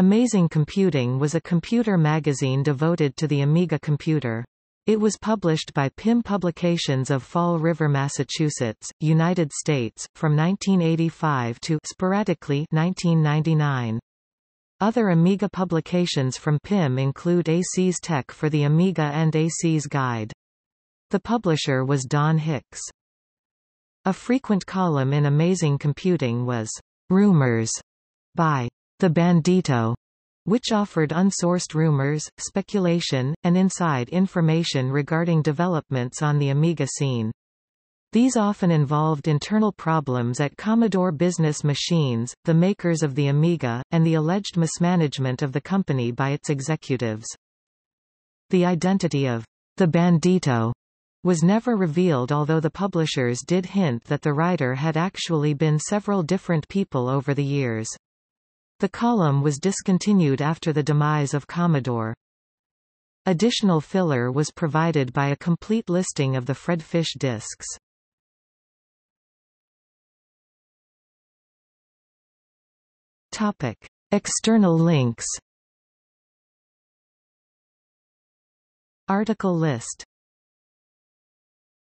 Amazing Computing was a computer magazine devoted to the Amiga computer. It was published by PIM Publications of Fall River, Massachusetts, United States, from 1985 to sporadically 1999. Other Amiga publications from PIM include AC's Tech for the Amiga and AC's Guide. The publisher was Don Hicks. A frequent column in Amazing Computing was Rumors by The Bandito, which offered unsourced rumors, speculation, and inside information regarding developments on the Amiga scene. These often involved internal problems at Commodore Business Machines, the makers of the Amiga, and the alleged mismanagement of the company by its executives. The identity of the Bandito was never revealed although the publishers did hint that the writer had actually been several different people over the years. The column was discontinued after the demise of Commodore. Additional filler was provided by a complete listing of the Fred Fish discs. Topic. External links Article list